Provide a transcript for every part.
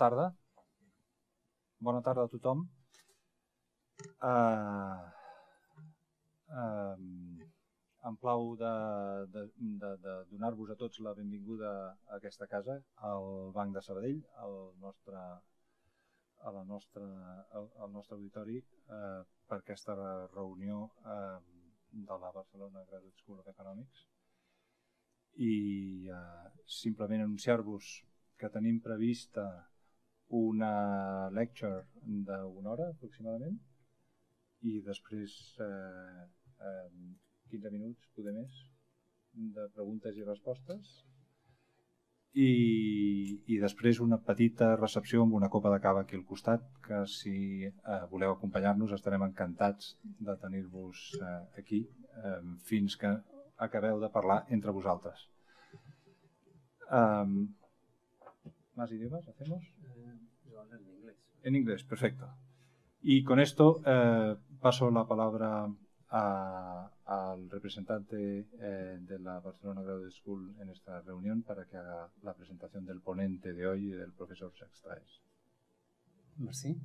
tarda. Bona tarda a tothom. Uh, uh, em plau de, de, de, de donar-vos a tots la benvinguda a aquesta casa, al Banc de Sabadell, al nostre, a la nostra, al, al nostre auditori, eh, per aquesta reunió eh, de la Barcelona Graduate School of Economics. I eh, simplement anunciar-vos que tenim prevista una lecture d'una hora aproximadament i després eh, eh, 15 minuts, poder més, de preguntes i respostes i, i després una petita recepció amb una copa de cava aquí al costat que si eh, voleu acompanyar-nos estarem encantats de tenir-vos eh, aquí eh, fins que acabeu de parlar entre vosaltres. Um, ¿Más idiomas hacemos? En inglés. Perfecto. Y con esto eh, paso la palabra a, al representante eh, de la Barcelona Graduate School en esta reunión para que haga la presentación del ponente de hoy, del profesor Traes. Merci.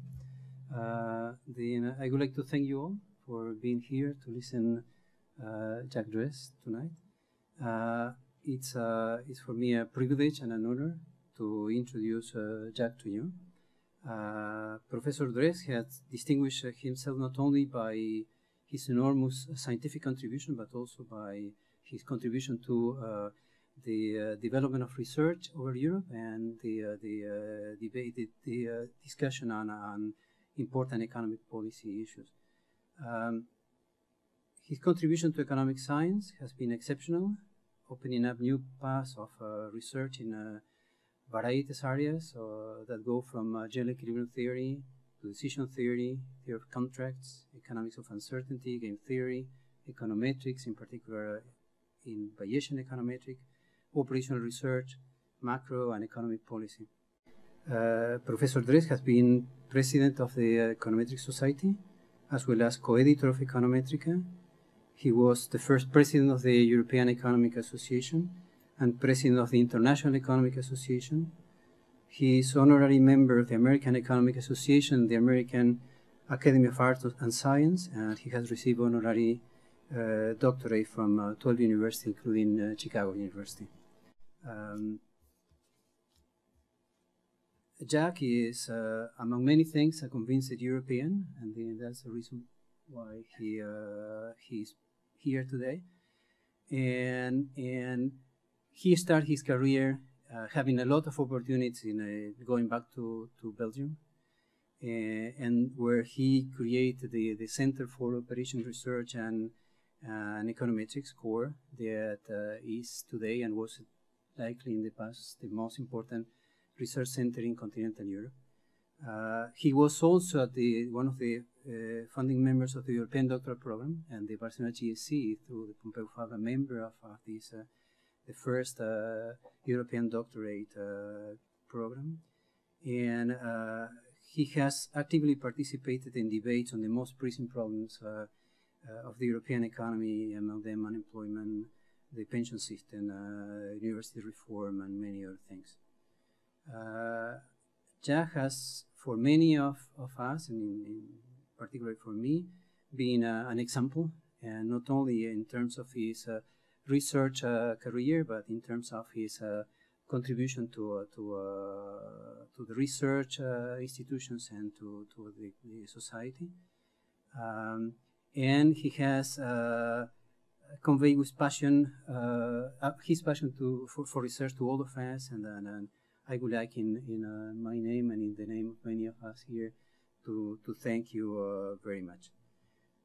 Uh, then I would like to thank you all for being here to listen uh, Jack Dress tonight. Uh, it's, uh, it's for me a privilege and an honor to introduce uh, Jack to you. Uh, Professor Drèze has distinguished himself not only by his enormous scientific contribution, but also by his contribution to uh, the uh, development of research over Europe and the uh, the debate, the, the discussion on, on important economic policy issues. Um, his contribution to economic science has been exceptional, opening up new paths of research in varieties areas uh, that go from uh, general equilibrium theory to decision theory, theory of contracts, economics of uncertainty, game theory, econometrics, in particular in Bayesian econometric, operational research, macro and economic policy. Uh, Professor Drèze has been president of the Econometric Society as well as co-editor of Econometrica. He was the first president of the European Economic Association and president of the International Economic Association. He is honorary member of the American Economic Association, the American Academy of Arts and Science, and he has received honorary uh, doctorate from uh, 12 universities, including uh, Chicago University. Um, Jacques is, uh, among many things, a convinced European, and that's the reason why he uh, he's here today. And and he started his career uh, having a lot of opportunities in uh, going back to, to Belgium, uh, and where he created the, the Center for Operation Research and, and Econometrics core that uh, is today and was likely in the past the most important research center in continental Europe. Uh, he was also the, one of the uh, founding members of the European Doctoral Program and the Barcelona GSE through the Pompeu Fabra member of, of this the first uh, European doctorate uh, program. And uh, he has actively participated in debates on the most pressing problems of the European economy, among them unemployment, the pension system, university reform, and many other things. Jacques has, for many of, of us, and in, in particular for me, been uh, an example, and not only in terms of his uh, research uh, career, but in terms of his uh, contribution to uh, to to the research institutions and to to the, the society. Um, and he has conveyed with passion his passion to for, for, research to all of us, and, and, and I would like in in my name and in the name of many of us here to to thank you very much.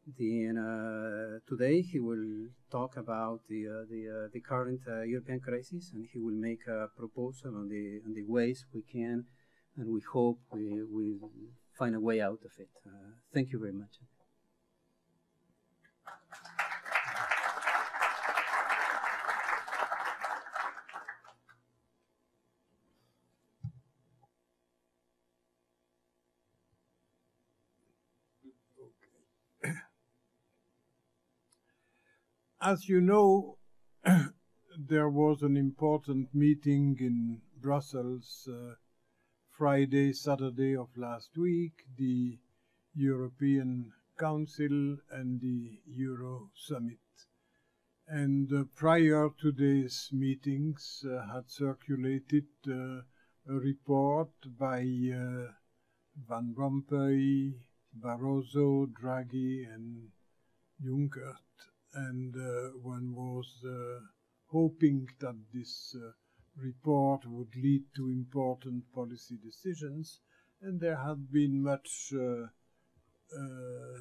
Then uh, today he will talk about the uh, the uh, the current European crisis, and he will make a proposal on the on the ways we can, and we hope we will find a way out of it. thank you very much. As you know, there was an important meeting in Brussels uh, Friday, Saturday of last week, the European Council and the Euro Summit. And uh, prior to these meetings uh, had circulated uh, a report by uh, Van Rompuy, Barroso, Draghi, and Juncker. And uh, one was uh, hoping that this report would lead to important policy decisions, and there had been much uh, uh,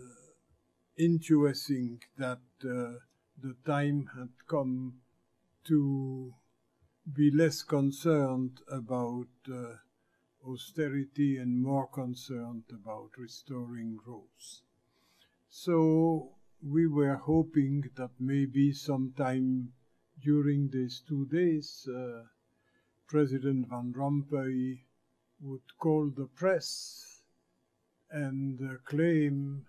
intuiting that uh, the time had come to be less concerned about uh, austerity and more concerned about restoring growth. So we were hoping that maybe sometime during these two days, uh, President Van Rompuy would call the press and uh, claim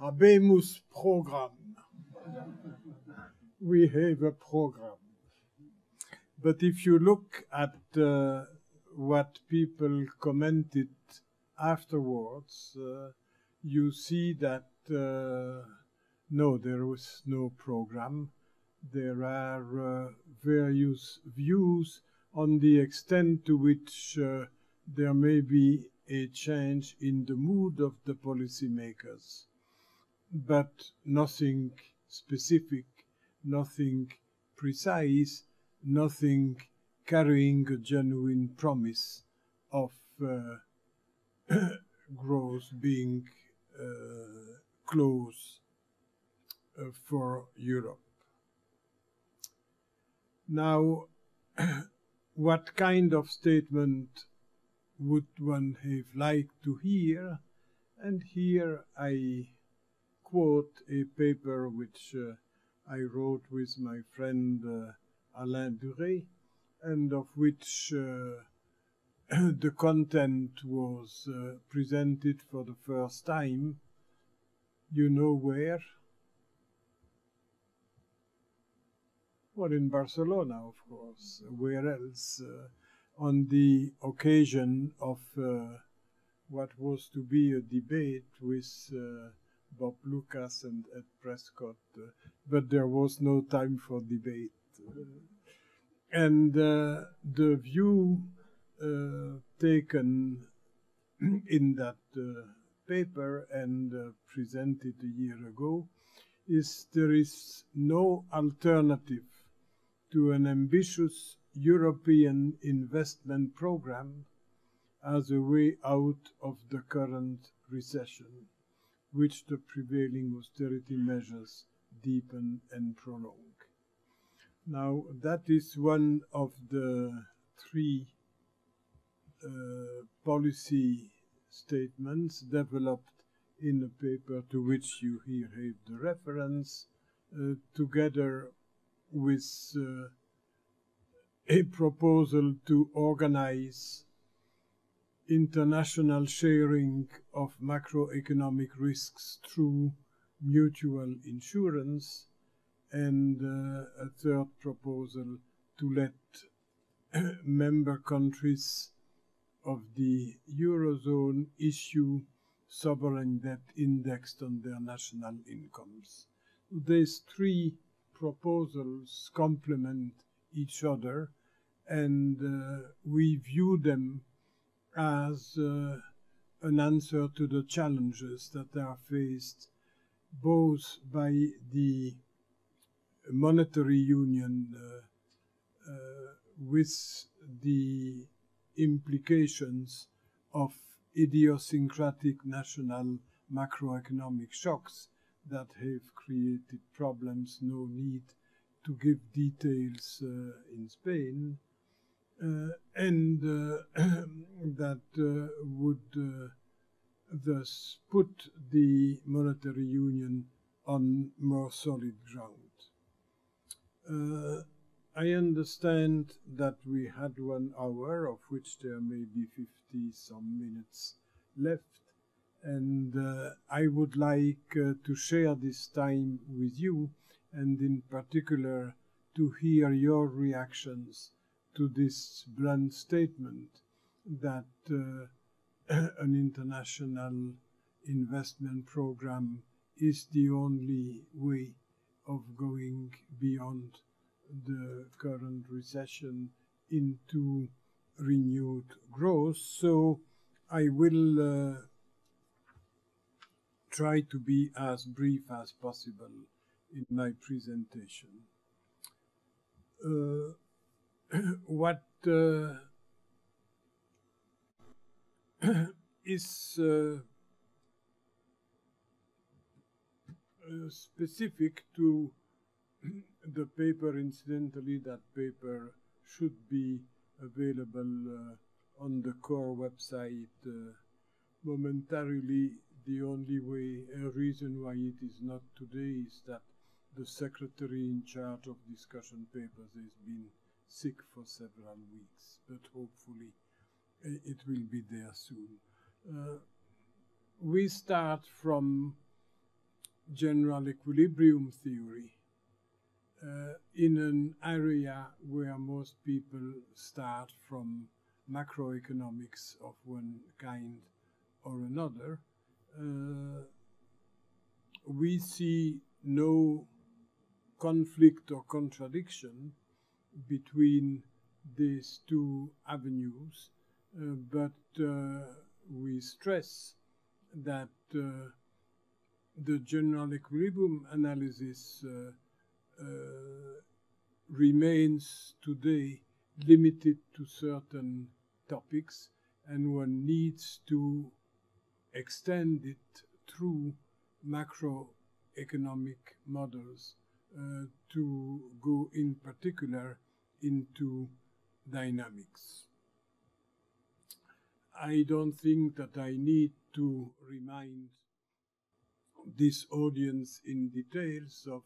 Habemus program. we have a program. But if you look at uh, what people commented afterwards, uh, you see that uh, no, there was no program. There are uh, various views on the extent to which uh, there may be a change in the mood of the policymakers, but nothing specific, nothing precise, nothing carrying a genuine promise of uh, growth being uh, close for Europe. Now, what kind of statement would one have liked to hear? And here I quote a paper which uh, I wrote with my friend uh, Alain Durré, and of which uh, the content was uh, presented for the first time. You know where? Well, in Barcelona, of course. Where else? Uh, on the occasion of uh, what was to be a debate with uh, Bob Lucas and Ed Prescott, uh, but there was no time for debate. Uh, and uh, the view taken in that paper and presented a year ago is there is no alternative to an ambitious European investment program as a way out of the current recession, which the prevailing austerity measures deepen and prolong. Now, that is one of the three uh, policy statements developed in a paper to which you here have the reference, uh, together with uh, a proposal to organize international sharing of macroeconomic risks through mutual insurance, and uh, a third proposal to let member countries of the Eurozone issue sovereign debt indexed on their national incomes. These three proposals complement each other and uh, we view them as uh, an answer to the challenges that are faced both by the monetary union uh, uh with the implications of idiosyncratic national macroeconomic shocks that have created problems no need to give details uh, in Spain uh, and uh, that uh, would thus put the monetary union on more solid ground. I understand that we had one hour, of which there may be 50 some minutes left, and uh, I would like uh, to share this time with you, and in particular to hear your reactions to this blunt statement that uh, an international investment program is the only way of going beyond the current recession into renewed growth. So I will uh, try to be as brief as possible in my presentation. Uh, what uh, is uh, uh, specific to the paper, incidentally, that paper should be available uh, on the core website uh, momentarily. The only way, a reason why it is not today is that the secretary in charge of discussion papers has been sick for several weeks, but hopefully uh, it will be there soon. Uh, we start from general equilibrium theory uh, in an area where most people start from macroeconomics of one kind or another. Uh, we see no conflict or contradiction between these two avenues, uh, but uh, we stress that uh, the general equilibrium analysis uh, remains today limited to certain topics, and one needs to extend it through macroeconomic models uh, to go in particular into dynamics. I don't think that I need to remind this audience in details of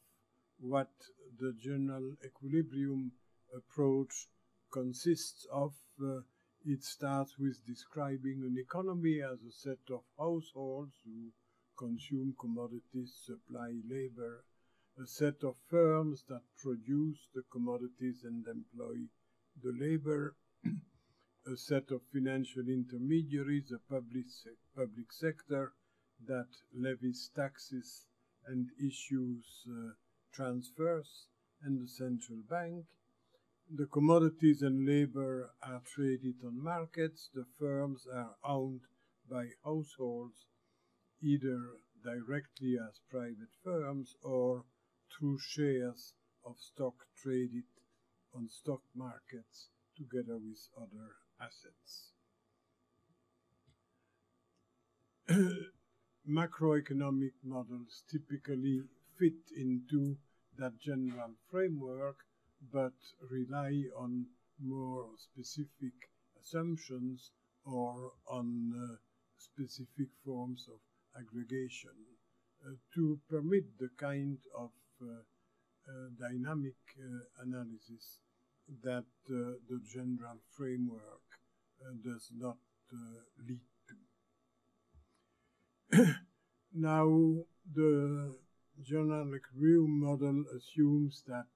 what the general equilibrium approach consists of. Uh, it starts with describing an economy as a set of households who consume commodities, supply labor, a set of firms that produce the commodities and employ the labor, a set of financial intermediaries, a public, se public sector that levies taxes and issues uh, transfers, and the central bank. The commodities and labor are traded on markets. The firms are owned by households, either directly as private firms or through shares of stock traded on stock markets together with other assets. Macroeconomic models typically fit into that general framework but rely on more specific assumptions or on uh, specific forms of aggregation uh, to permit the kind of uh, uh dynamic uh, analysis that the general framework does not lead to. now, the general equilibrium model assumes that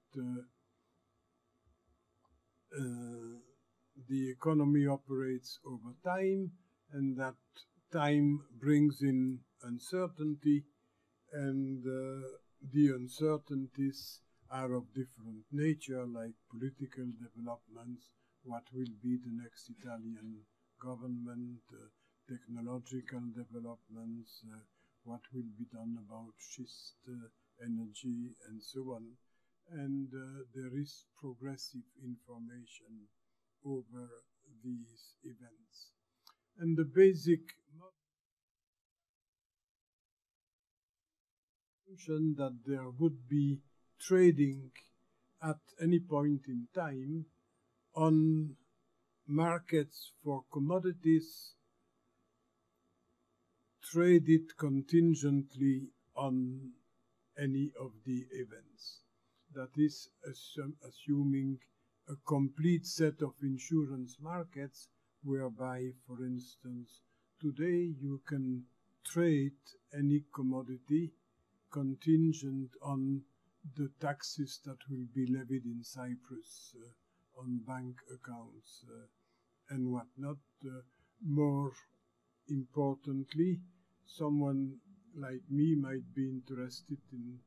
the economy operates over time and that time brings in uncertainty and uh, the uncertainties are of different nature like political developments what will be the next italian government uh, technological developments uh, what will be done about schist uh, energy and so on and uh, there is progressive information over these events. And the basic assumption that there would be trading at any point in time on markets for commodities traded contingently on any of the events that is assum assuming a complete set of insurance markets whereby, for instance, today you can trade any commodity contingent on the taxes that will be levied in Cyprus uh, on bank accounts uh, and whatnot. Uh, more importantly, someone like me might be interested in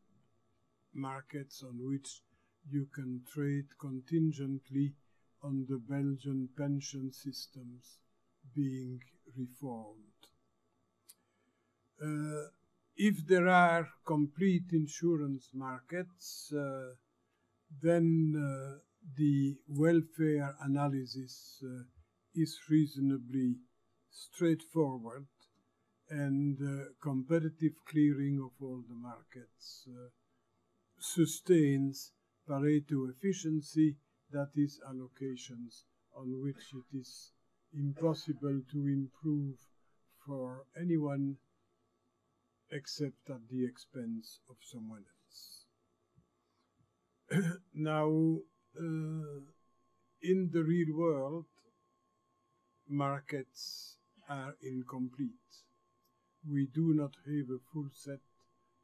markets on which you can trade contingently on the Belgian pension systems being reformed. Uh, if there are complete insurance markets, uh, then uh, the welfare analysis uh, is reasonably straightforward and uh, competitive clearing of all the markets uh, sustains Pareto efficiency, that is, allocations on which it is impossible to improve for anyone except at the expense of someone else. now, uh, in the real world, markets are incomplete. We do not have a full set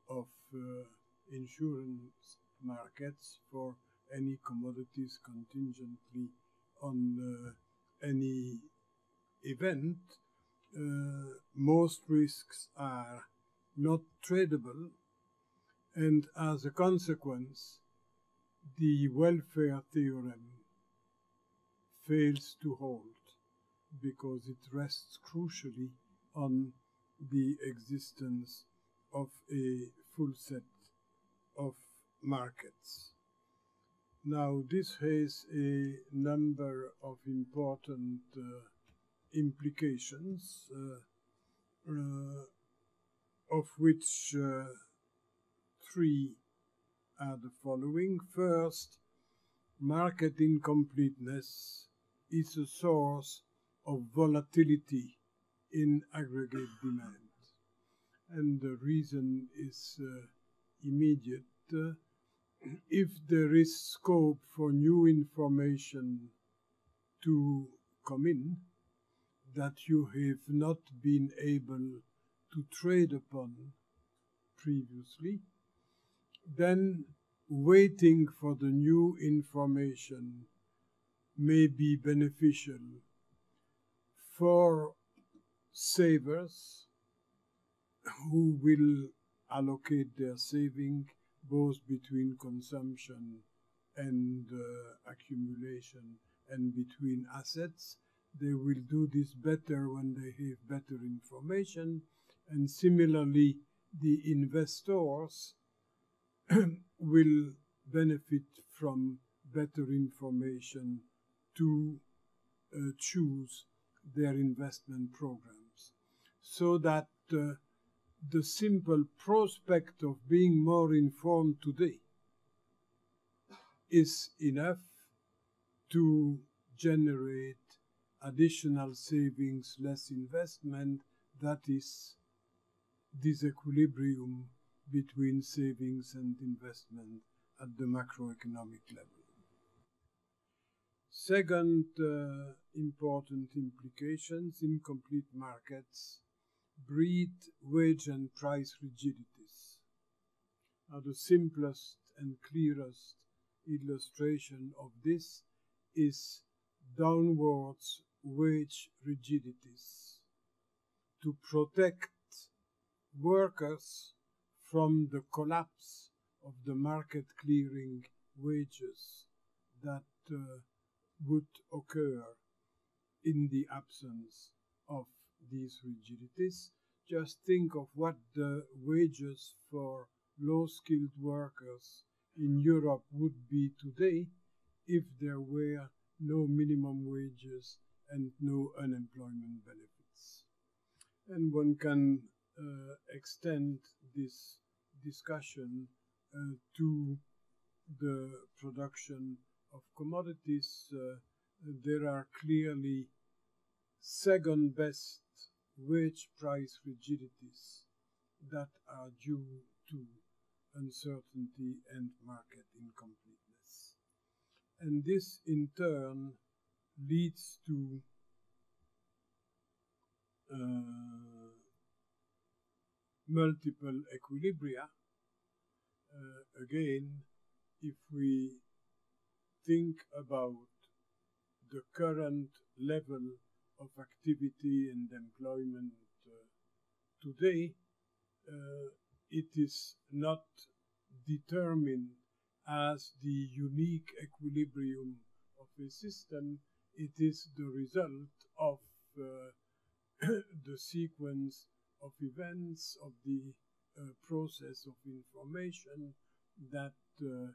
of uh, insurance markets for any commodities contingently on uh, any event. Uh, most risks are not tradable, and as a consequence, the welfare theorem fails to hold because it rests crucially on the existence of a full set of markets. Now, this has a number of important uh, implications, uh, uh, of which uh, three are the following. First, market incompleteness is a source of volatility in aggregate demand. And the reason is uh, immediate. If there is scope for new information to come in that you have not been able to trade upon previously, then waiting for the new information may be beneficial for savers who will allocate their saving both between consumption and uh, accumulation and between assets. They will do this better when they have better information. And similarly, the investors will benefit from better information to uh, choose their investment programs so that uh, the simple prospect of being more informed today is enough to generate additional savings, less investment, that is disequilibrium between savings and investment at the macroeconomic level. Second uh, important implications, incomplete markets breed wage and price rigidities. Now the simplest and clearest illustration of this is downwards wage rigidities to protect workers from the collapse of the market clearing wages that uh, would occur in the absence of these rigidities. Just think of what the wages for low skilled workers in Europe would be today if there were no minimum wages and no unemployment benefits. And one can uh, extend this discussion uh, to the production of commodities. Uh, there are clearly second best wage price rigidities that are due to uncertainty and market incompleteness. And this in turn leads to uh, multiple equilibria. Uh, again, if we think about the current level of activity and employment uh, today, uh, it is not determined as the unique equilibrium of a system, it is the result of uh, the sequence of events, of the uh, process of information that uh,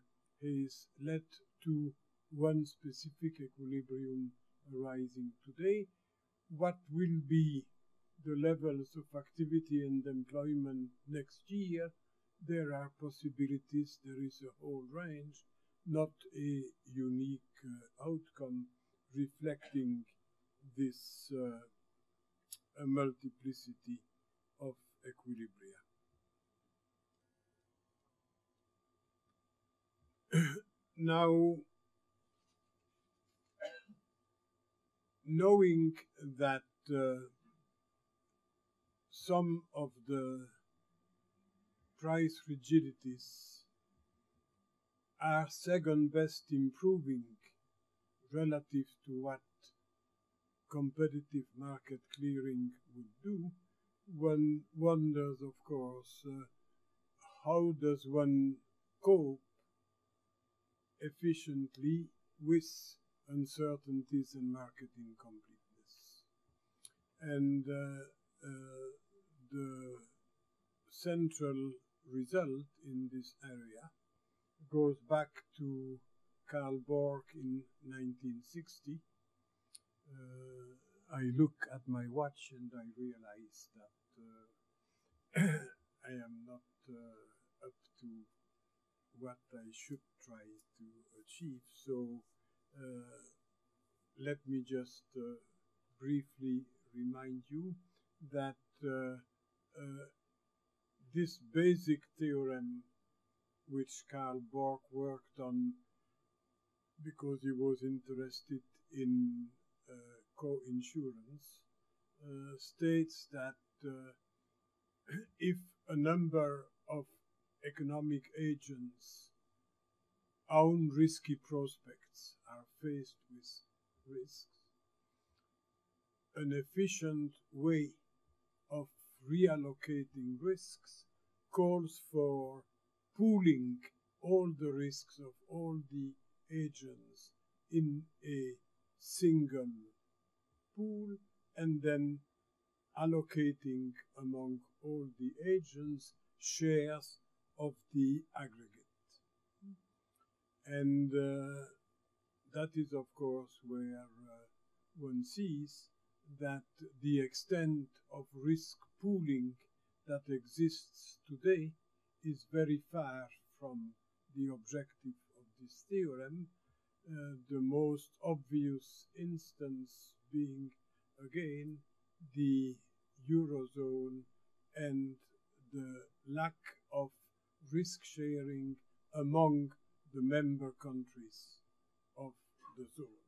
has led to one specific equilibrium arising today. What will be the levels of activity and employment next year? There are possibilities, there is a whole range, not a unique uh, outcome reflecting this uh, multiplicity of equilibria. now, knowing that uh, some of the price rigidities are second best improving relative to what competitive market clearing would do, one wonders, of course, uh, how does one cope efficiently with uncertainties and market incompleteness. And uh, uh, the central result in this area goes back to Karl Borch in 1960. Uh, I look at my watch and I realize that uh, I am not uh, up to what I should try to achieve. So let me just uh, briefly remind you that uh, this basic theorem which Karl Borch worked on because he was interested in uh, co-insurance, uh, states that uh, if a number of economic agents own risky prospects are faced with risks, an efficient way of reallocating risks calls for pooling all the risks of all the agents in a single pool and then allocating among all the agents shares of the aggregate. And uh, that is, of course, where uh, one sees that the extent of risk pooling that exists today is very far from the objective of this theorem. Uh, the most obvious instance being, again, the Eurozone and the lack of risk sharing among the member countries of the zone.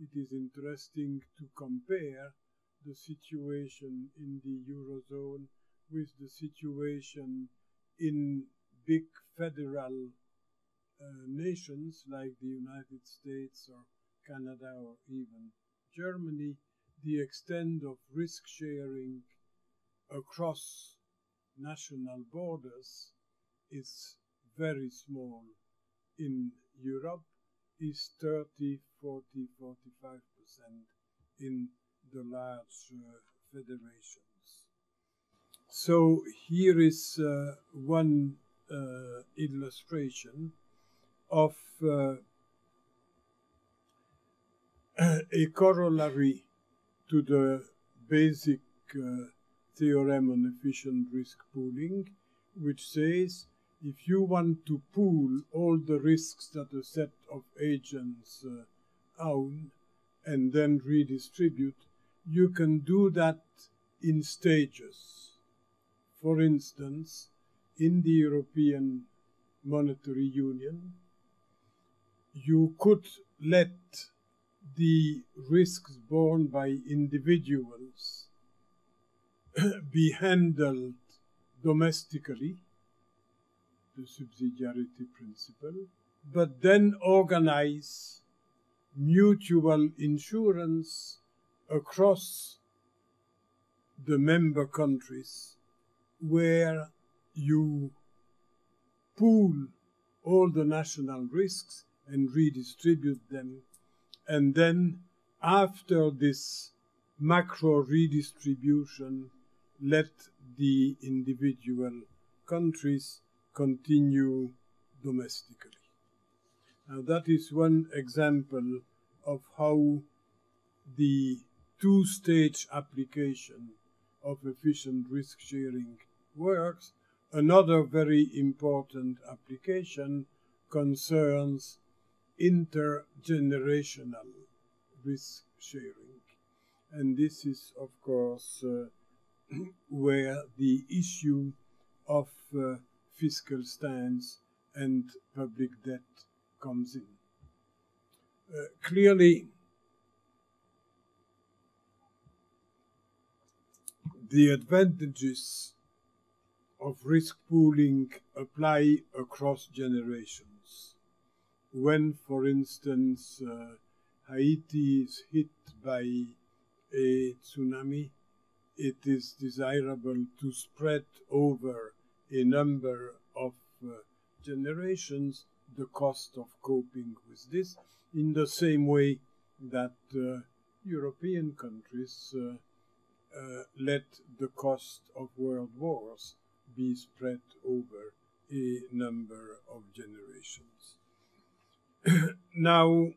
It is interesting to compare the situation in the Eurozone with the situation in big federal uh, nations like the United States or Canada or even Germany, the extent of risk sharing across national borders is very small in Europe, is 30, 40, 45 percent in the large uh, federations. So here is uh, one uh, illustration of uh, a corollary to the basic uh, theorem on efficient risk pooling, which says if you want to pool all the risks that a set of agents uh, own and then redistribute, you can do that in stages. For instance, in the European Monetary Union, you could let the risks borne by individuals be handled domestically, the subsidiarity principle, but then organize mutual insurance across the member countries where you pool all the national risks and redistribute them. And then after this macro redistribution, let the individual countries continue domestically. Now that is one example of how the two-stage application of efficient risk sharing works. Another very important application concerns intergenerational risk sharing. And this is, of course, uh, where the issue of uh, fiscal stance and public debt comes in. Uh, clearly, the advantages of risk pooling apply across generations. When, for instance, uh, Haiti is hit by a tsunami, it is desirable to spread over a number of uh, generations the cost of coping with this in the same way that uh, European countries uh, uh, let the cost of world wars be spread over a number of generations. now,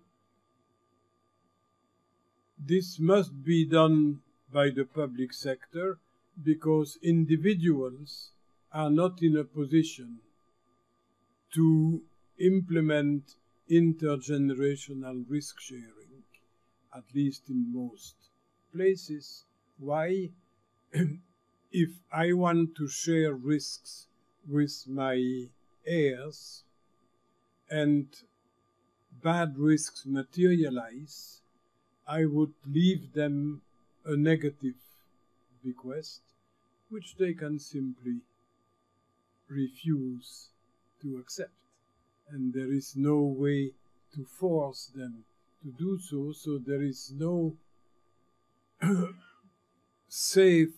this must be done by the public sector because individuals are not in a position to implement intergenerational risk sharing, at least in most places. Why? if I want to share risks with my heirs and bad risks materialize, I would leave them a negative bequest, which they can simply refuse to accept. And there is no way to force them to do so, so there is no safe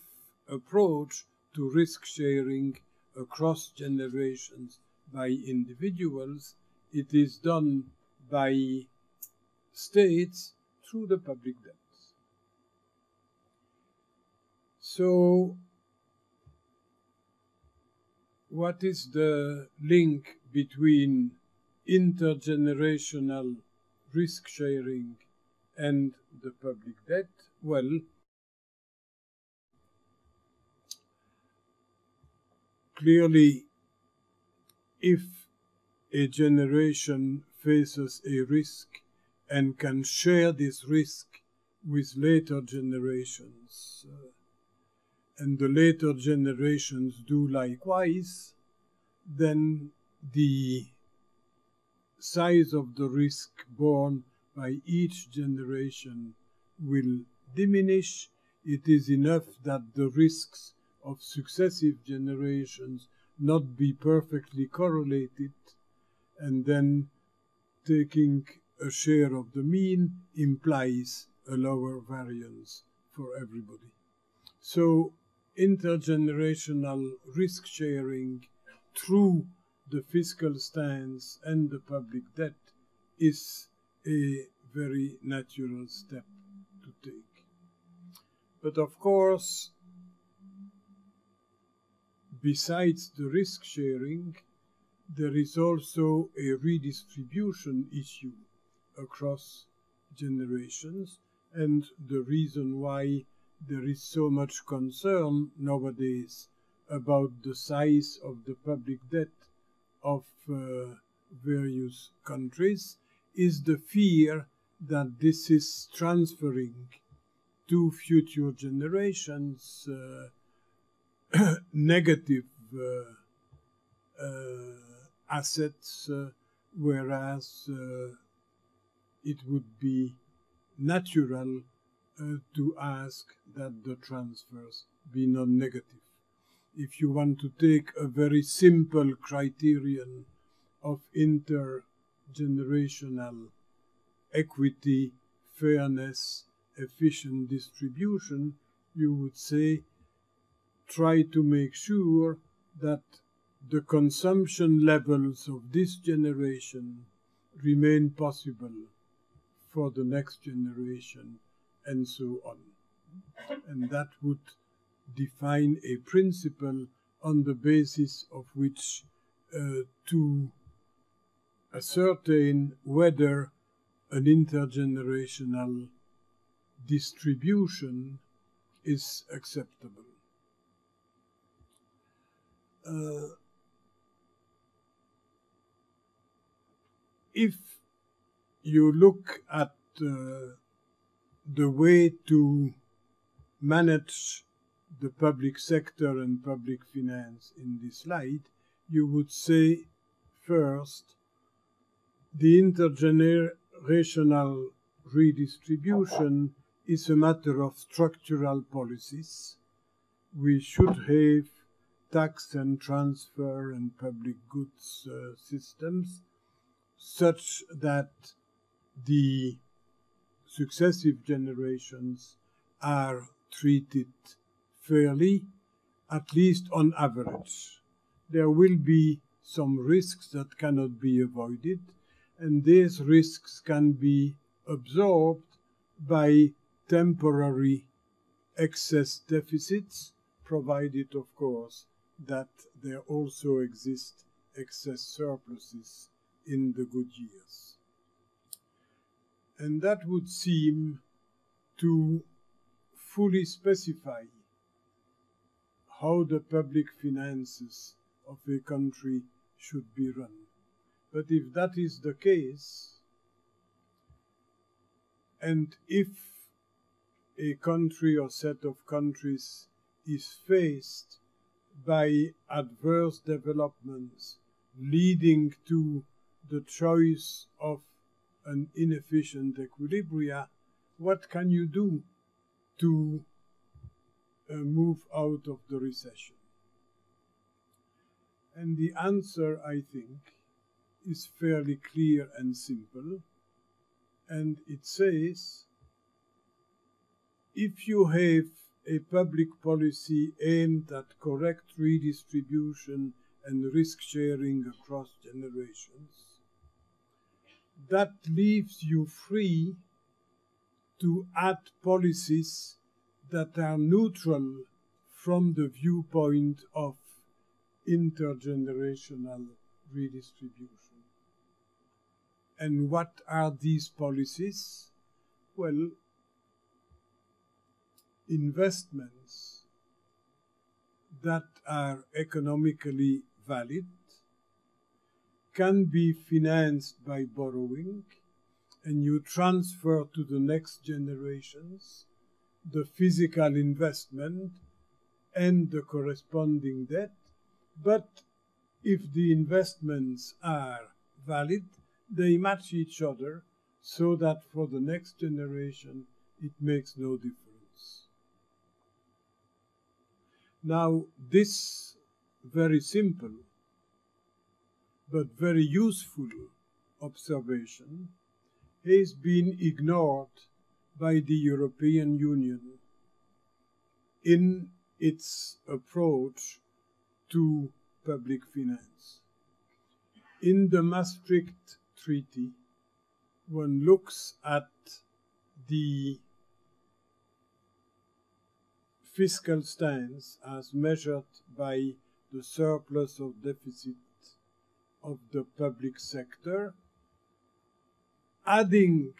approach to risk sharing across generations by individuals. It is done by states through the public debts. So, what is the link between intergenerational risk sharing and the public debt? Well, clearly, if a generation faces a risk and can share this risk with later generations, uh, and the later generations do likewise, then the size of the risk borne by each generation will diminish. It is enough that the risks of successive generations not be perfectly correlated, and then taking a share of the mean implies a lower variance for everybody. So intergenerational risk sharing through the fiscal stance and the public debt is a very natural step to take. But of course, besides the risk sharing, there is also a redistribution issue across generations, and the reason why there is so much concern nowadays about the size of the public debt of uh, various countries is the fear that this is transferring to future generations uh, negative uh, uh assets, uh, whereas uh, it would be natural uh, to ask that the transfers be non-negative. If you want to take a very simple criterion of intergenerational equity, fairness, efficient distribution, you would say try to make sure that the consumption levels of this generation remain possible for the next generation and so on. And that would define a principle on the basis of which uh, to ascertain whether an intergenerational distribution is acceptable. Uh, if you look at uh, the way to manage the public sector and public finance in this light, you would say first the intergenerational redistribution is a matter of structural policies. We should have tax and transfer and public goods uh, systems such that the successive generations are treated fairly, at least on average. There will be some risks that cannot be avoided, and these risks can be absorbed by temporary excess deficits, provided, of course, that there also exist excess surpluses in the good years. And that would seem to fully specify how the public finances of a country should be run. But if that is the case, and if a country or set of countries is faced by adverse developments leading to the choice of an inefficient equilibria, what can you do to uh, move out of the recession? And the answer, I think, is fairly clear and simple. And it says if you have a public policy aimed at correct redistribution and risk sharing across generations, that leaves you free to add policies that are neutral from the viewpoint of intergenerational redistribution. And what are these policies? Well, investments that are economically valid can be financed by borrowing and you transfer to the next generations the physical investment and the corresponding debt. But if the investments are valid, they match each other so that for the next generation it makes no difference. Now, this very simple but very useful observation has been ignored by the European Union in its approach to public finance. In the Maastricht Treaty, one looks at the fiscal stance as measured by the surplus or deficit of the public sector, adding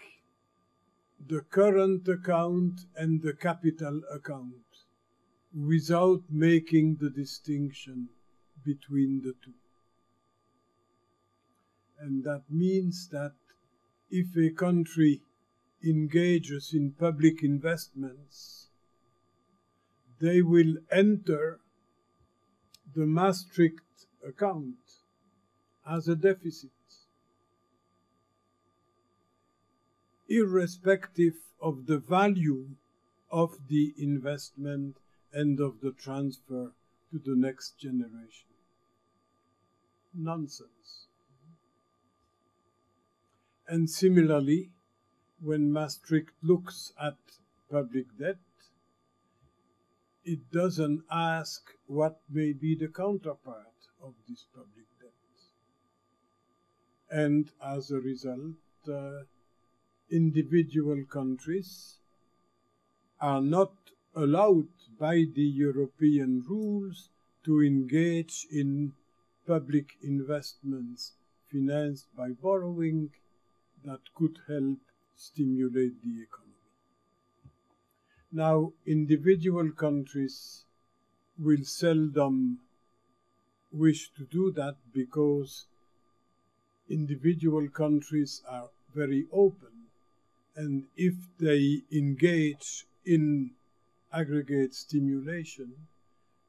the current account and the capital account without making the distinction between the two. And that means that if a country engages in public investments, they will enter the Maastricht account as a deficit, irrespective of the value of the investment and of the transfer to the next generation. Nonsense. And similarly, when Maastricht looks at public debt, it doesn't ask what may be the counterpart of this public. And as a result, uh, individual countries are not allowed by the European rules to engage in public investments financed by borrowing that could help stimulate the economy. Now, individual countries will seldom wish to do that because individual countries are very open, and if they engage in aggregate stimulation,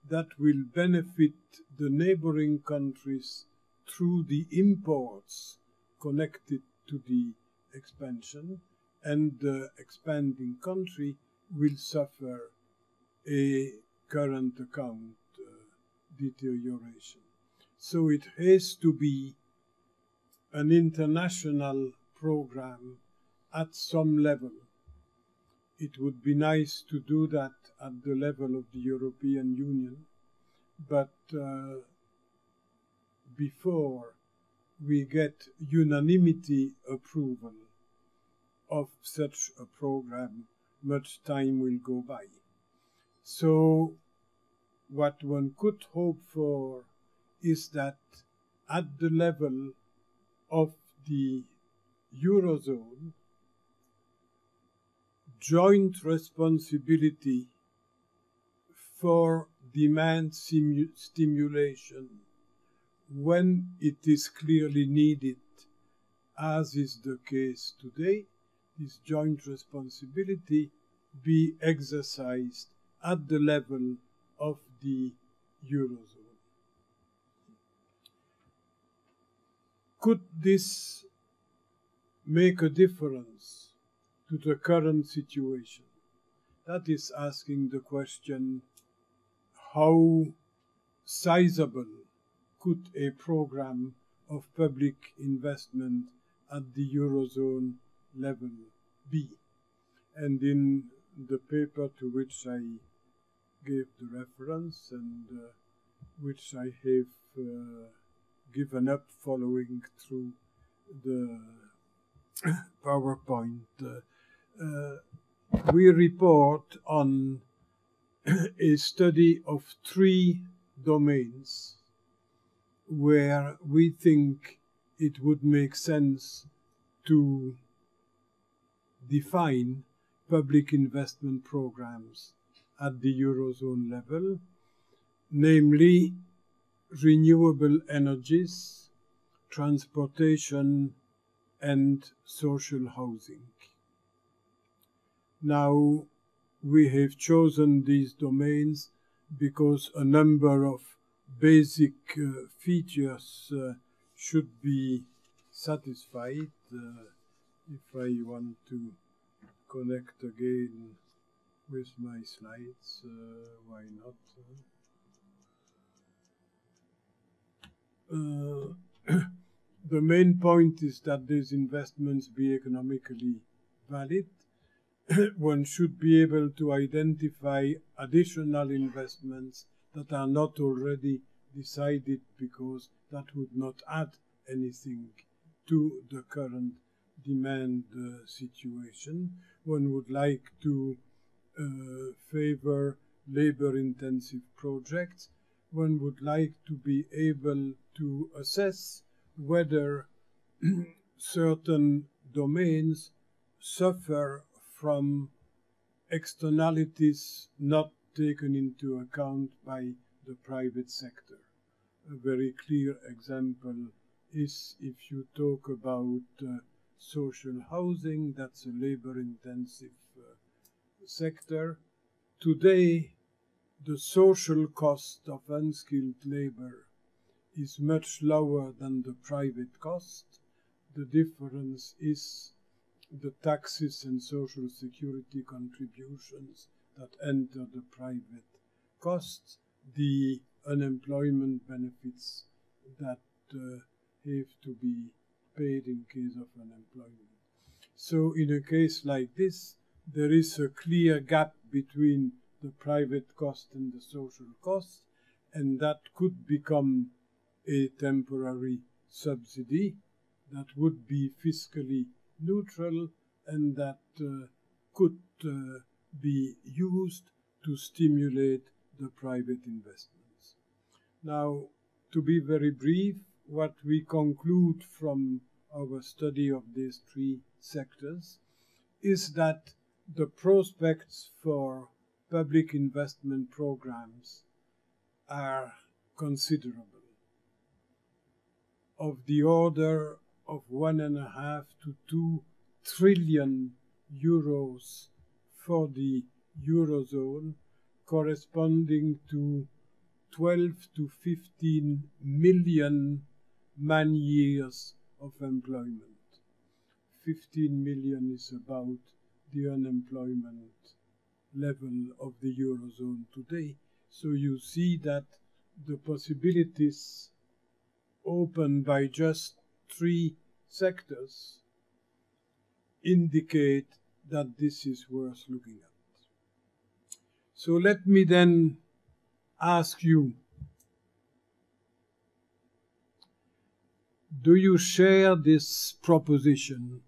that will benefit the neighboring countries through the imports connected to the expansion, and the expanding country will suffer a current account uh, deterioration. So it has to be an international program at some level. It would be nice to do that at the level of the European Union, but uh, before we get unanimity approval of such a program, much time will go by. So, what one could hope for is that at the level of the Eurozone, joint responsibility for demand stimulation when it is clearly needed, as is the case today, this joint responsibility be exercised at the level of the Eurozone. Could this make a difference to the current situation? That is asking the question how sizable could a program of public investment at the Eurozone level be? And in the paper to which I gave the reference and uh, which I have uh, given up following through the PowerPoint, uh, uh, we report on a study of three domains where we think it would make sense to define public investment programs at the Eurozone level, namely renewable energies, transportation, and social housing. Now, we have chosen these domains because a number of basic uh, features uh, should be satisfied. Uh, if I want to connect again with my slides, uh, why not? the main point is that these investments be economically valid. One should be able to identify additional investments that are not already decided because that would not add anything to the current demand uh, situation. One would like to uh, favor labor intensive projects. One would like to be able to assess whether certain domains suffer from externalities not taken into account by the private sector. A very clear example is if you talk about uh, social housing, that's a labor intensive uh, sector. Today, the social cost of unskilled labor is much lower than the private cost. The difference is the taxes and social security contributions that enter the private costs, the unemployment benefits that uh, have to be paid in case of unemployment. So in a case like this, there is a clear gap between the private cost and the social cost, and that could become a temporary subsidy that would be fiscally neutral and that uh, could uh, be used to stimulate the private investments. Now, to be very brief, what we conclude from our study of these three sectors is that the prospects for public investment programs are considerable, of the order of one and a half to two trillion euros for the Eurozone, corresponding to 12 to 15 million man years of employment. 15 million is about the unemployment level of the Eurozone today. So you see that the possibilities opened by just three sectors indicate that this is worth looking at. So let me then ask you do you share this proposition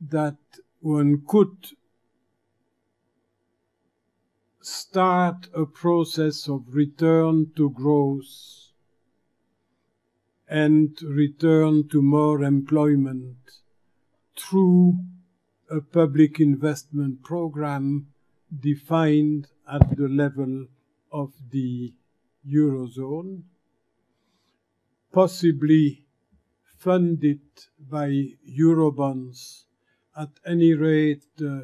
that one could start a process of return to growth and return to more employment through a public investment program defined at the level of the Eurozone, possibly funded by Eurobonds, at any rate uh,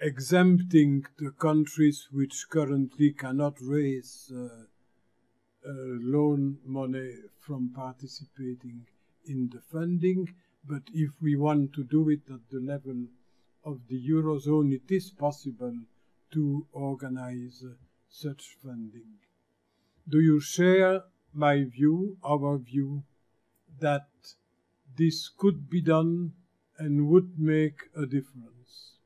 exempting the countries which currently cannot raise uh, uh, loan money from participating in the funding. But if we want to do it at the level of the Eurozone, it is possible to organize uh, such funding. Do you share my view, our view, that this could be done and would make a difference?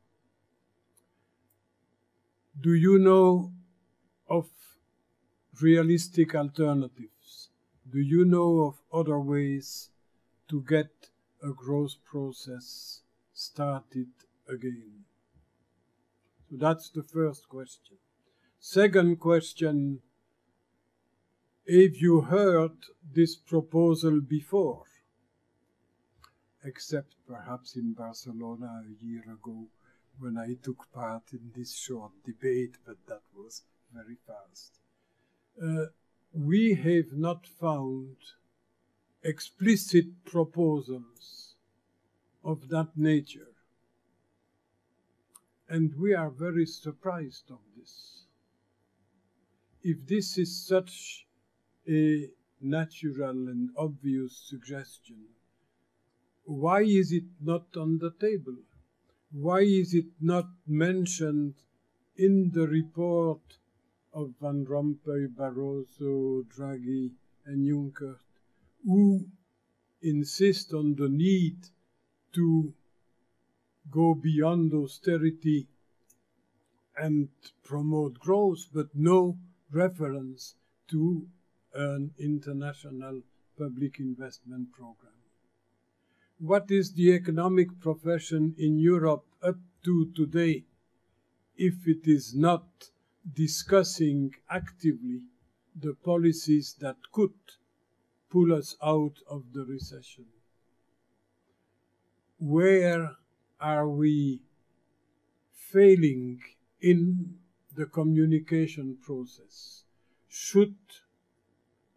Do you know of realistic alternatives? Do you know of other ways to get a growth process started again? So that's the first question. Second question Have you heard this proposal before? Except perhaps in Barcelona a year ago when I took part in this short debate, but that was very fast. Uh, we have not found explicit proposals of that nature. And we are very surprised of this. If this is such a natural and obvious suggestion, why is it not on the table? Why is it not mentioned in the report of Van Rompuy, Barroso, Draghi, and Juncker, who insist on the need to go beyond austerity and promote growth, but no reference to an international public investment program. What is the economic profession in Europe up to today if it is not discussing actively the policies that could pull us out of the recession? Where are we failing in the communication process? Should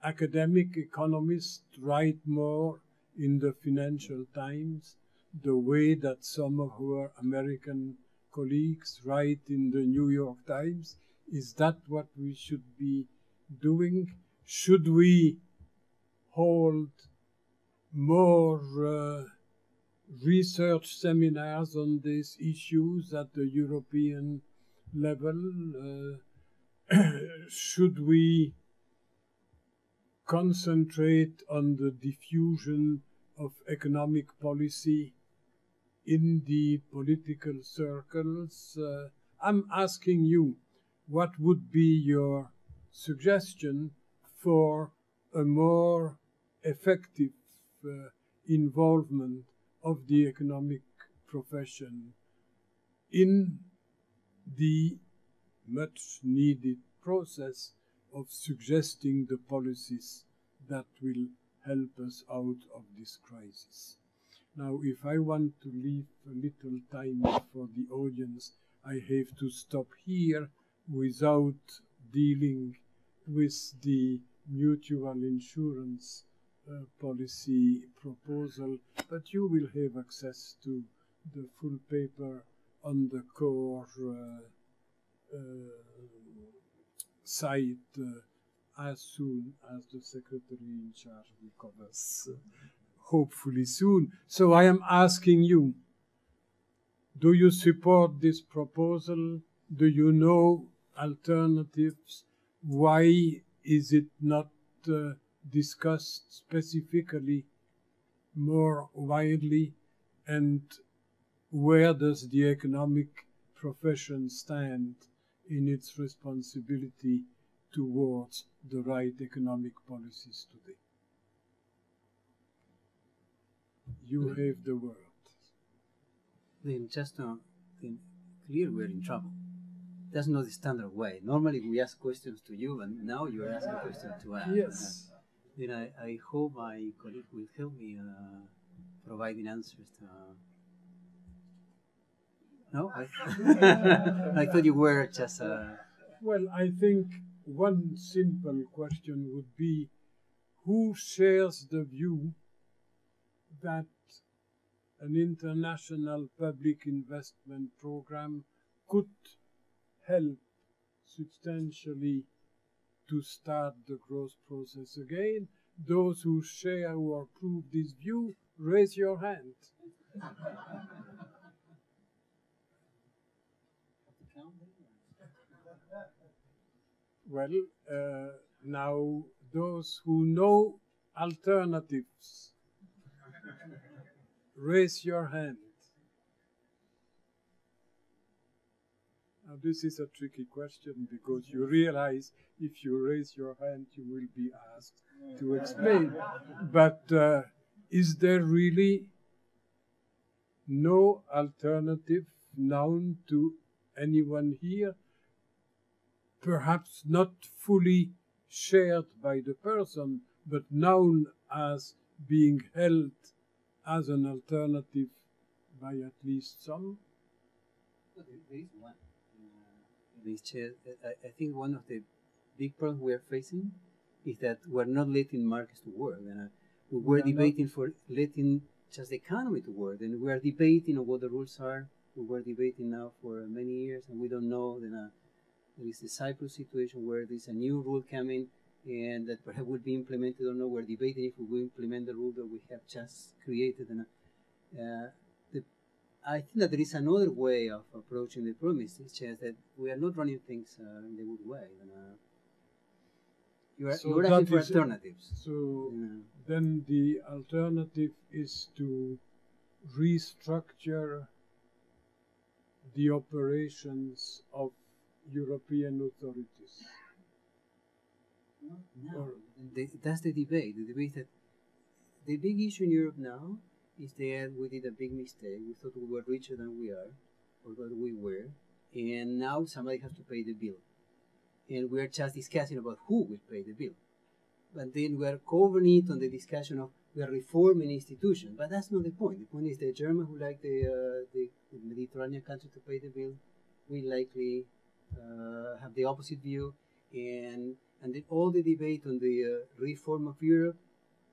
academic economists write more in the Financial Times the way that some of our American colleagues write in the New York Times? Is that what we should be doing? Should we hold more uh, research seminars on these issues at the European level? Uh, should we concentrate on the diffusion of economic policy in the political circles. Uh, I'm asking you, what would be your suggestion for a more effective uh, involvement of the economic profession in the much needed process of suggesting the policies that will help us out of this crisis. Now, if I want to leave a little time for the audience, I have to stop here without dealing with the mutual insurance uh, policy proposal, but you will have access to the full paper on the CORE uh, uh, site uh, as soon as the secretary in charge recovers, hopefully soon. So I am asking you, do you support this proposal? Do you know alternatives? Why is it not uh, discussed specifically more widely? And where does the economic profession stand in its responsibility towards the right economic policies today? You have the world. Then just to then clear we're in trouble. That's not the standard way. Normally we ask questions to you, and now you're asking questions to us. Yes. Uh, then I, I hope my colleague will help me uh, providing answers to. Uh, no, I, I thought you were just. Uh, Well, I think one simple question would be who shares the view that an international public investment program could help substantially to start the growth process again? Those who share or approve this view, raise your hand. Well, uh, now those who know alternatives, raise your hand. Now, this is a tricky question because you realize if you raise your hand, you will be asked to explain. But uh, is there really no alternative known to anyone here? Perhaps not fully shared by the person, but known as being held as an alternative by at least some. There is one. Chair, I, I think one of the big problems we are facing is that we're not letting markets to work. And uh, we were We are debating for letting just the economy to work, and we are debating on what the rules are. We were debating now for many years, and we don't know. Then uh, there is the Cyprus situation where there's a new rule coming, and that perhaps will be implemented or not. We're debating if we will implement the rule that we have just created. And uh, the, I think that there is another way of approaching the problem. It's just that we are not running things uh, in the good way. And, uh, you are, So you are asking for alternatives. So Yeah. then the alternative is to restructure the operations of European authorities. No, the, that's the debate. The debate that the big issue in Europe now is that we did a big mistake. We thought we were richer than we are, or that we were, and now somebody has to pay the bill. And we're just discussing about who will pay the bill. But then we are covering it on the discussion of we are reforming institutions. But that's not the point. The point is the Germans who like the, uh, the, the Mediterranean country to pay the bill will likely uh, have the opposite view, and and then all the debate on the uh, reform of Europe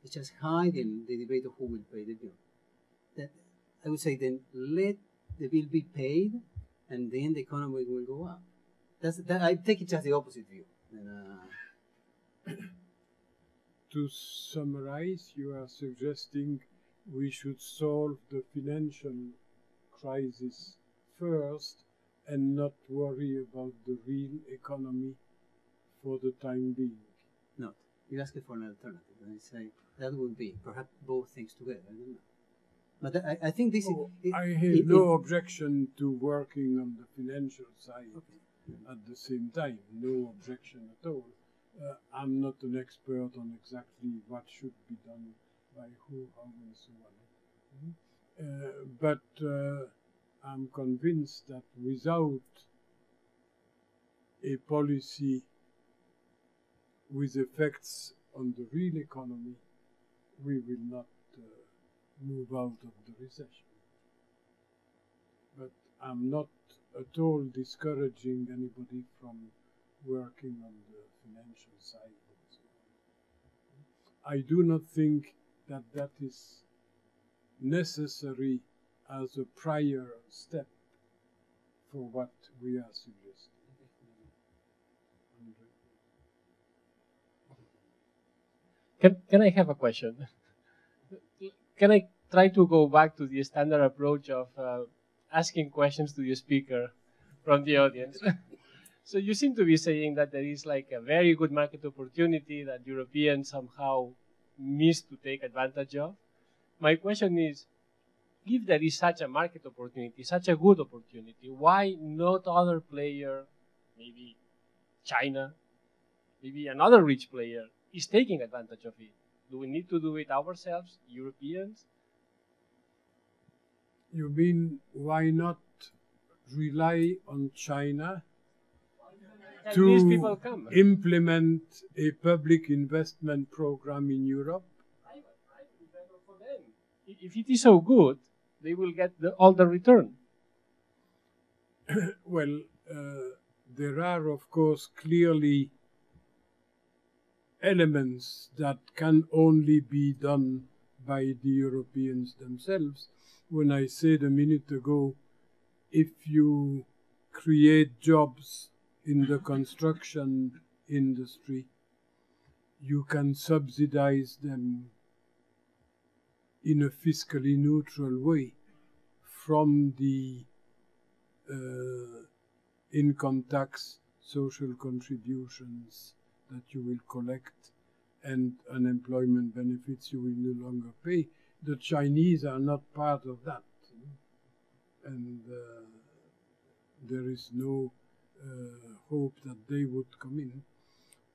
is just hiding the debate of who will pay the bill. That I would say then let the bill be paid, and then the economy will go up. That's that, I take it just the opposite view. And, uh, To summarize, you are suggesting we should solve the financial crisis first and not worry about the real economy for the time being. not you ask it for an alternative, and I say that would be perhaps both things together. I don't know. But I, I think this Oh, is. I have it- no it- objection to working on the financial side at the same time. No objection at all. Uh, I'm not an expert on exactly what should be done by who, how, and so on. Mhm. Uh, but uh, I'm convinced that without a policy with effects on the real economy, we will not uh, move out of the recession. But I'm not at all discouraging anybody from working on the financial side. I do not think that that is necessary as a prior step for what we are suggesting. Can, can I have a question? Can I try to go back to the standard approach of uh, asking questions to the speaker from the audience? so you seem to be saying that there is like a very good market opportunity that Europeans somehow miss to take advantage of. My question is, if there is such a market opportunity, such a good opportunity, why not other player, maybe China, maybe another rich player, is taking advantage of it? Do we need to do it ourselves, Europeans? You mean why not rely on China to people come? implement a public investment program in Europe? for them. If it is so good, they will get the, all the return. Well, uh, there are, of course, clearly elements that can only be done by the Europeans themselves. When I said a minute ago, if you create jobs in the construction industry, you can subsidize them in a fiscally neutral way from the uh, income tax, social contributions that you will collect, and unemployment benefits you will no longer pay. The Chinese are not part of that, and uh, there is no uh, hope that they would come in.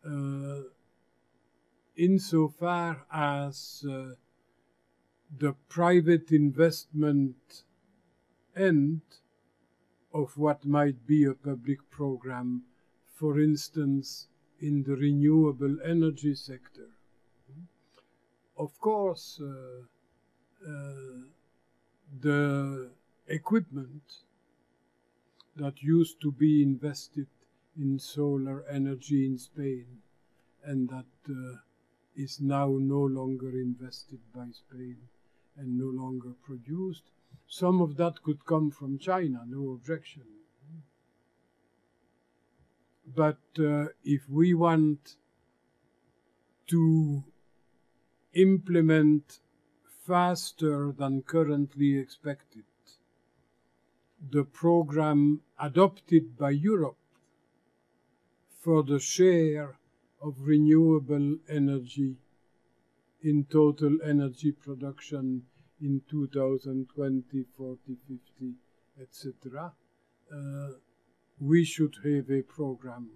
Uh, insofar as uh, the private investment end of what might be a public program, for instance, in the renewable energy sector. Of course, uh, uh, the equipment that used to be invested in solar energy in Spain and that uh, is now no longer invested by Spain and no longer produced. Some of that could come from China, no objection. But uh, if we want to implement faster than currently expected the program adopted by Europe for the share of renewable energy in total energy production in 2020, 40, 50, etc. Uh, we should have a program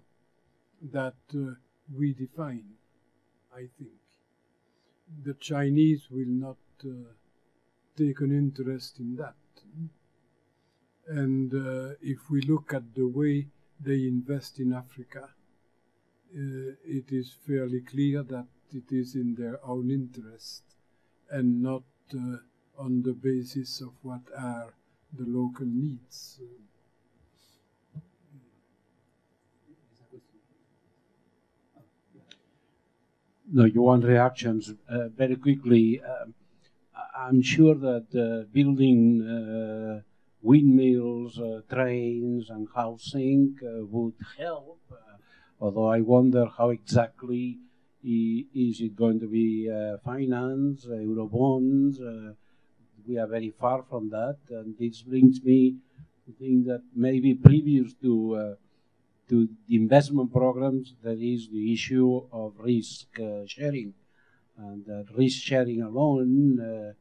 that uh, we define, I think. The Chinese will not uh, take an interest in that. And uh, if we look at the way they invest in Africa, uh, it is fairly clear that it is in their own interest and not uh, on the basis of what are the local needs. No, you want reactions uh, very quickly. Um, I'm sure that uh, building uh, windmills, uh, trains, and housing uh, would help. Uh, although I wonder how exactly is it going to be uh, financed, uh, eurobonds. Uh, we are very far from that, and this brings me to think that maybe previous to to the investment programs, there is the issue of risk sharing. And risk sharing alone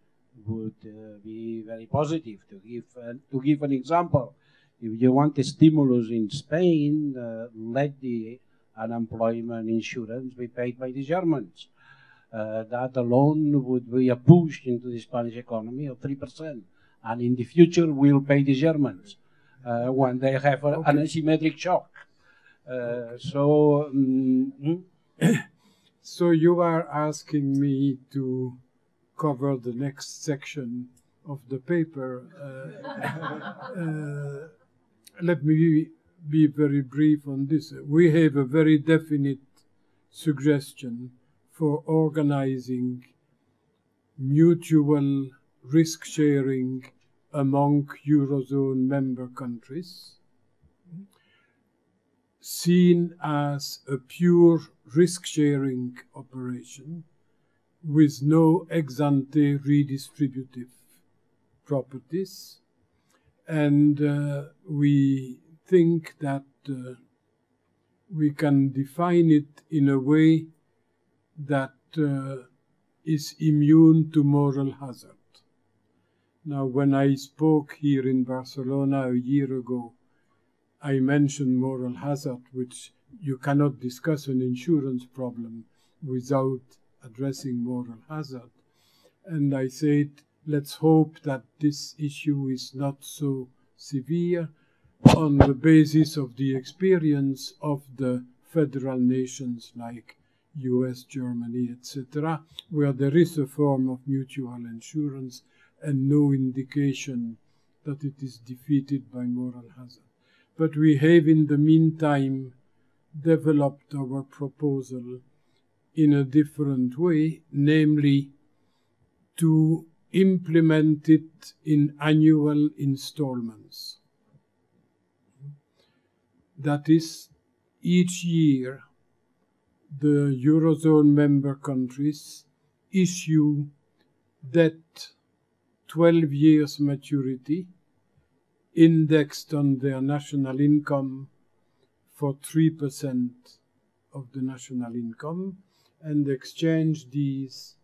would uh, be very positive. To give uh, to give an example, if you want a stimulus in Spain, uh, let the unemployment insurance be paid by the Germans. Uh, that alone would be a push into the Spanish economy of three percent, and in the future we'll pay the Germans uh, when they have a, an asymmetric shock. Uh, so. mm, So you are asking me to cover the next section of the paper. Uh, uh, let me be very brief on this. We have a very definite suggestion for organizing mutual risk sharing among Eurozone member countries seen as a pure risk sharing operation with no ex ante redistributive properties. And uh, we think that uh, we can define it in a way that uh, is immune to moral hazard. Now, when I spoke here in Barcelona a year ago, I mentioned moral hazard, which you cannot discuss an insurance problem without addressing moral hazard. And I said, let's hope that this issue is not so severe on the basis of the experience of the federal nations like US, Germany, etc., where there is a form of mutual insurance and no indication that it is defeated by moral hazard. But we have in the meantime developed our proposal in a different way, namely to implement it in annual installments. That is, each year the Eurozone member countries issue debt 12 years maturity indexed on their national income for 3% of the national income and exchange these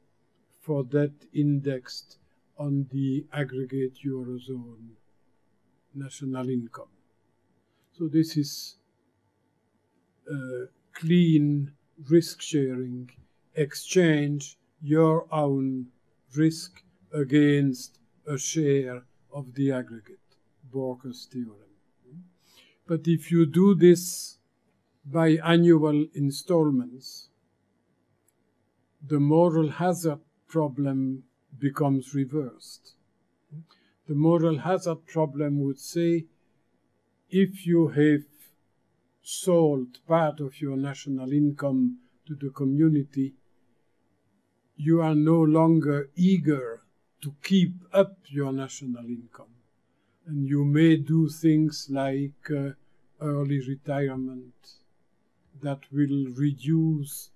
for debt indexed on the aggregate Eurozone national income. So this is uh, clean risk sharing, exchange your own risk against a share of the aggregate, Borch's theorem. But if you do this by annual installments, the moral hazard problem becomes reversed. The moral hazard problem would say if you have sold part of your national income to the community, you are no longer eager to keep up your national income. And you may do things like uh, early retirement that will reduce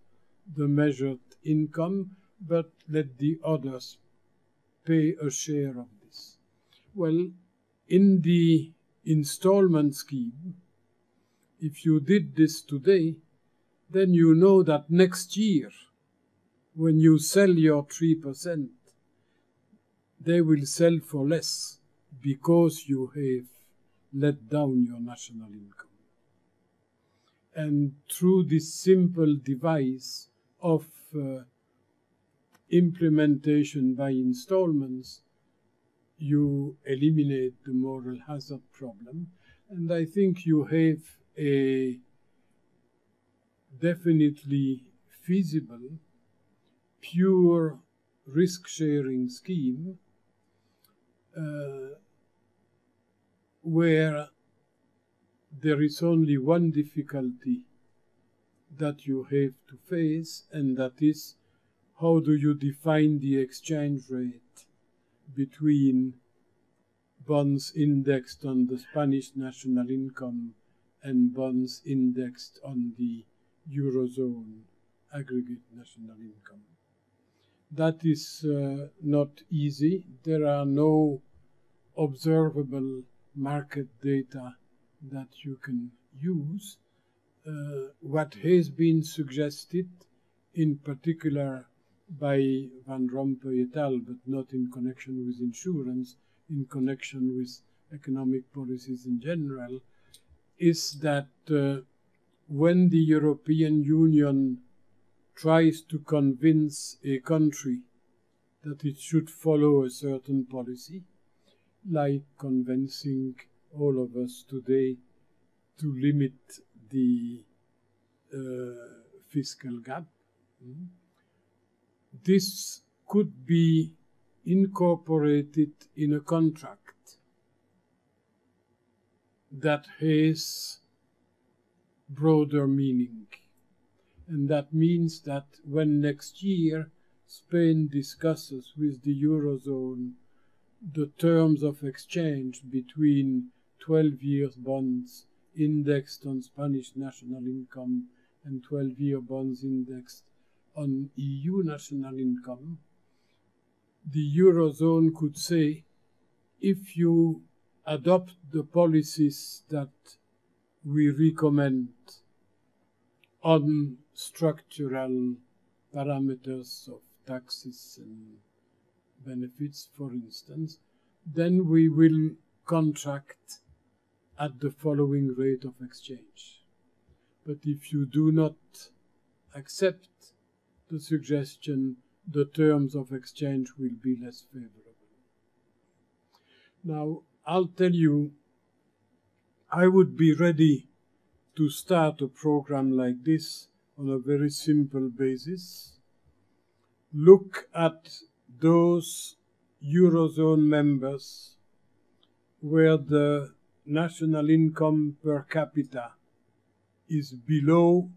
the measured income, but let the others pay a share of this. Well, in the installment scheme, if you did this today, then you know that next year, when you sell your 3%, they will sell for less because you have let down your national income. And through this simple device of uh, implementation by installments, you eliminate the moral hazard problem. And I think you have a definitely feasible, pure risk sharing scheme uh, where there is only one difficulty that you have to face, and that is how do you define the exchange rate between bonds indexed on the Spanish national income and bonds indexed on the Eurozone aggregate national income. That is uh, not easy. There are no observable market data that you can use. Uh, what has been suggested, in particular by Van Rompuy et al., but not in connection with insurance, in connection with economic policies in general, is that uh, when the European Union tries to convince a country that it should follow a certain policy, like convincing all of us today to limit the uh, fiscal gap. Mm. This could be incorporated in a contract that has broader meaning. And that means that when next year Spain discusses with the Eurozone the terms of exchange between 12 years bonds indexed on Spanish national income and 12 year bonds indexed on EU national income, the Eurozone could say if you adopt the policies that we recommend on structural parameters of taxes and benefits, for instance, then we will contract at the following rate of exchange. But if you do not accept the suggestion, the terms of exchange will be less favorable. Now, I'll tell you, I would be ready to start a program like this on a very simple basis. Look at those Eurozone members where the national income per capita is below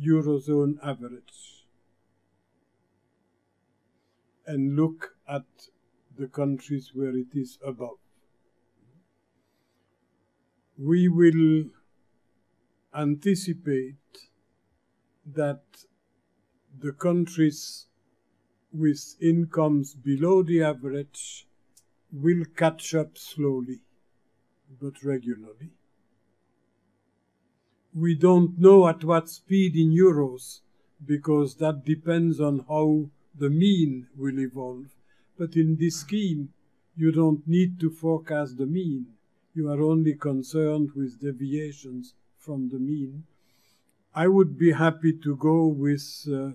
Eurozone average. And look at the countries where it is above. We will anticipate that the countries with incomes below the average will catch up slowly but regularly. We don't know at what speed in euros because that depends on how the mean will evolve. But in this scheme, you don't need to forecast the mean. You are only concerned with deviations from the mean. I would be happy to go with uh,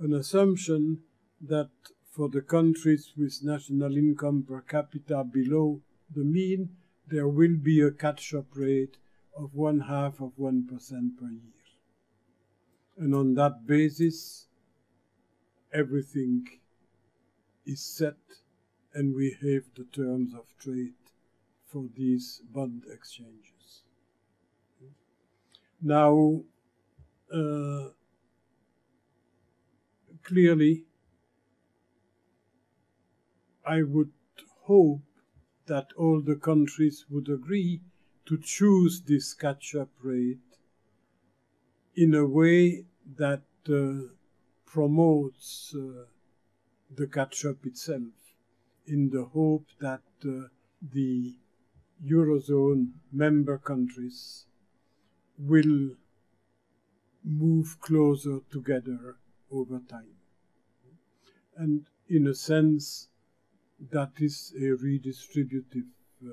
an assumption that for the countries with national income per capita below the mean, there will be a catch-up rate of one half of 1% per year. And on that basis, everything is set and we have the terms of trade for these bond exchanges. Now, uh, clearly, I would hope that all the countries would agree to choose this catch-up rate in a way that uh, promotes uh, the catch-up itself, in the hope that uh, the Eurozone member countries will move closer together over time. And in a sense, that is a redistributive uh,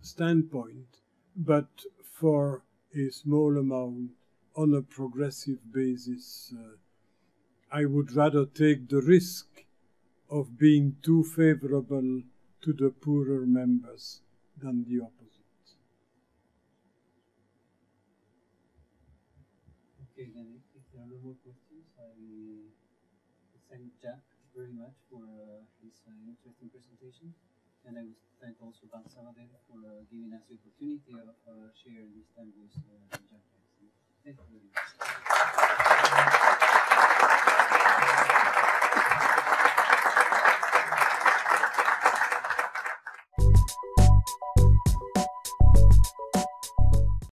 standpoint, but for a small amount on a progressive basis, uh, I would rather take the risk of being too favorable to the poorer members than the opposite. Okay, then if there are no more questions, I thank Jack very much for uh, his uh, interesting presentation. And I would thank also Banc Sabadell for uh, giving us the opportunity of sharing this time with Jack. Thank you.